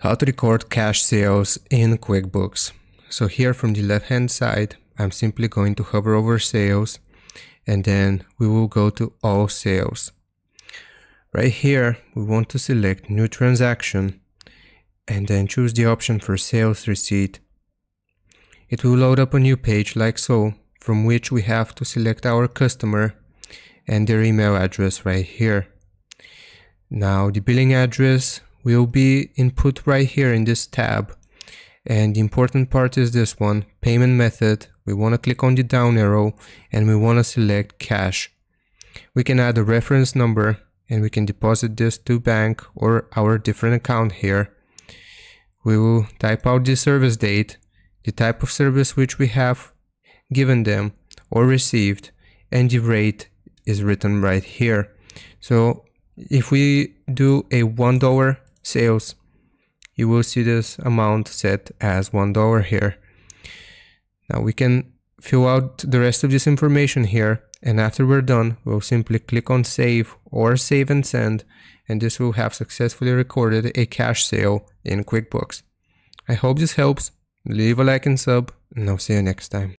how to record cash sales in QuickBooks. So here from the left hand side, I'm simply going to hover over sales and then we will go to all sales. Right here, we want to select new transaction and then choose the option for sales receipt. It will load up a new page like so, from which we have to select our customer and their email address right here. Now the billing address will be input right here in this tab. And the important part is this one, payment method. We want to click on the down arrow and we want to select cash. We can add a reference number and we can deposit this to bank or our different account here. We will type out the service date, the type of service which we have given them or received, and the rate is written right here. So if we do a $1 sales, you will see this amount set as $1 here. Now we can fill out the rest of this information here and after we're done, we'll simply click on save or save and send and this will have successfully recorded a cash sale in QuickBooks. I hope this helps. Leave a like and sub and I'll see you next time.